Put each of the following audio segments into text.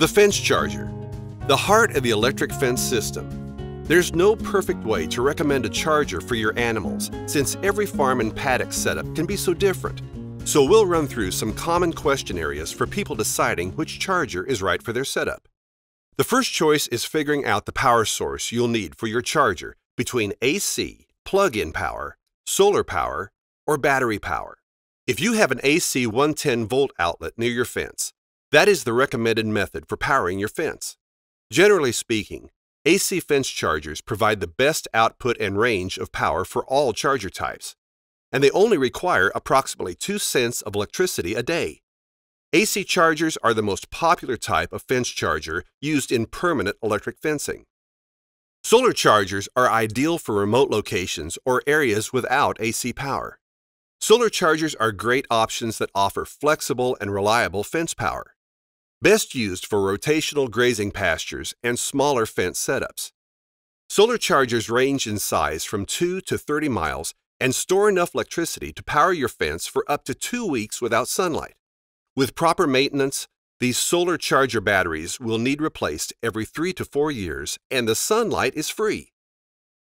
The fence charger, the heart of the electric fence system. There's no perfect way to recommend a charger for your animals since every farm and paddock setup can be so different. So we'll run through some common question areas for people deciding which charger is right for their setup. The first choice is figuring out the power source you'll need for your charger between AC, plug-in power, solar power, or battery power. If you have an AC 110 volt outlet near your fence, that is the recommended method for powering your fence. Generally speaking, AC fence chargers provide the best output and range of power for all charger types, and they only require approximately 2 cents of electricity a day. AC chargers are the most popular type of fence charger used in permanent electric fencing. Solar chargers are ideal for remote locations or areas without AC power. Solar chargers are great options that offer flexible and reliable fence power. Best used for rotational grazing pastures and smaller fence setups. Solar chargers range in size from 2 to 30 miles and store enough electricity to power your fence for up to two weeks without sunlight. With proper maintenance, these solar charger batteries will need replaced every three to four years, and the sunlight is free.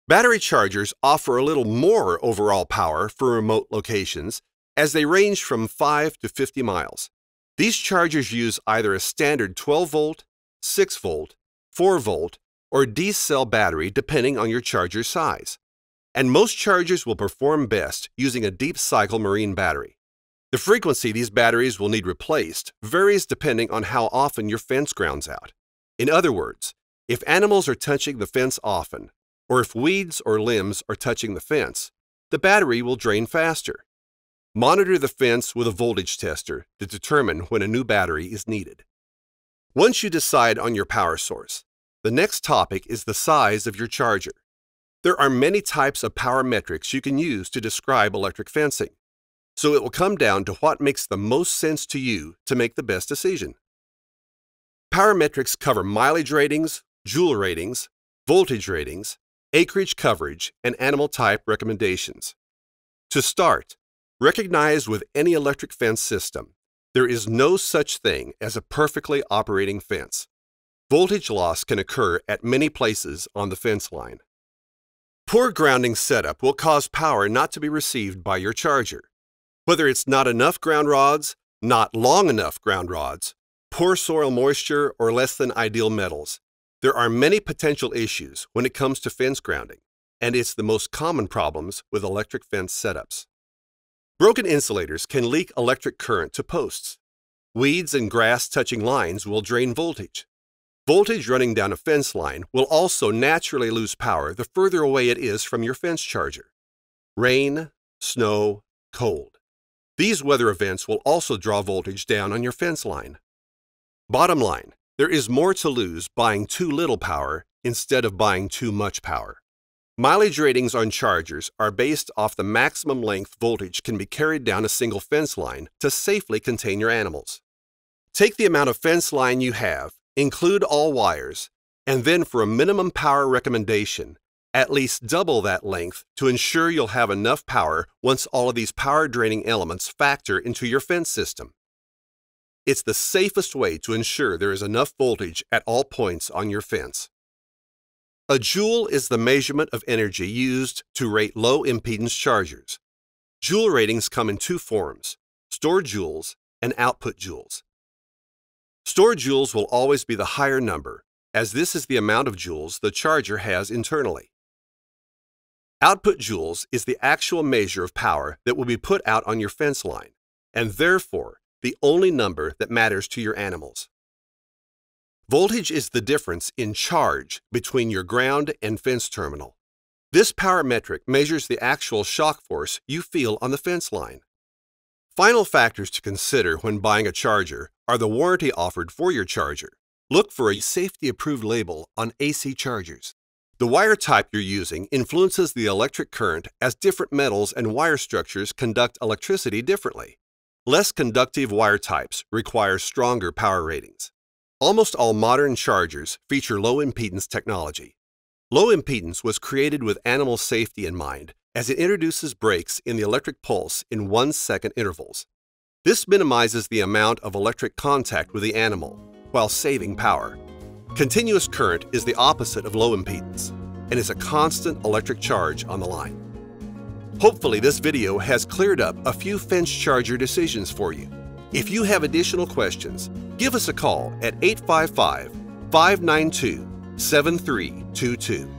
Battery chargers offer a little more overall power for remote locations as they range from 5 to 50 miles. These chargers use either a standard 12 volt, 6 volt, 4 volt, or D cell battery depending on your charger size. And most chargers will perform best using a deep cycle marine battery. The frequency these batteries will need replaced varies depending on how often your fence grounds out. In other words, if animals are touching the fence often, or if weeds or limbs are touching the fence, the battery will drain faster. Monitor the fence with a voltage tester to determine when a new battery is needed. Once you decide on your power source, the next topic is the size of your charger. There are many types of power metrics you can use to describe electric fencing so it will come down to what makes the most sense to you to make the best decision. Power metrics cover mileage ratings, joule ratings, voltage ratings, acreage coverage, and animal type recommendations. To start, recognize with any electric fence system, there is no such thing as a perfectly operating fence. Voltage loss can occur at many places on the fence line. Poor grounding setup will cause power not to be received by your charger. Whether it's not enough ground rods, not long enough ground rods, poor soil moisture, or less than ideal metals, there are many potential issues when it comes to fence grounding, and it's the most common problems with electric fence setups. Broken insulators can leak electric current to posts. Weeds and grass touching lines will drain voltage. Voltage running down a fence line will also naturally lose power the further away it is from your fence charger. Rain, snow, cold. These weather events will also draw voltage down on your fence line. Bottom line, there is more to lose buying too little power instead of buying too much power. Mileage ratings on chargers are based off the maximum length voltage can be carried down a single fence line to safely contain your animals. Take the amount of fence line you have, include all wires, and then for a minimum power recommendation, at least double that length to ensure you'll have enough power once all of these power draining elements factor into your fence system. It's the safest way to ensure there is enough voltage at all points on your fence. A joule is the measurement of energy used to rate low impedance chargers. Joule ratings come in two forms stored joules and output joules. Stored joules will always be the higher number, as this is the amount of joules the charger has internally. Output joules is the actual measure of power that will be put out on your fence line, and therefore the only number that matters to your animals. Voltage is the difference in charge between your ground and fence terminal. This power metric measures the actual shock force you feel on the fence line. Final factors to consider when buying a charger are the warranty offered for your charger. Look for a safety approved label on AC chargers. The wire type you're using influences the electric current as different metals and wire structures conduct electricity differently. Less conductive wire types require stronger power ratings. Almost all modern chargers feature low impedance technology. Low impedance was created with animal safety in mind, as it introduces breaks in the electric pulse in one second intervals. This minimizes the amount of electric contact with the animal, while saving power. Continuous current is the opposite of low impedance, and is a constant electric charge on the line. Hopefully this video has cleared up a few fence charger decisions for you. If you have additional questions, give us a call at 855 592 7322.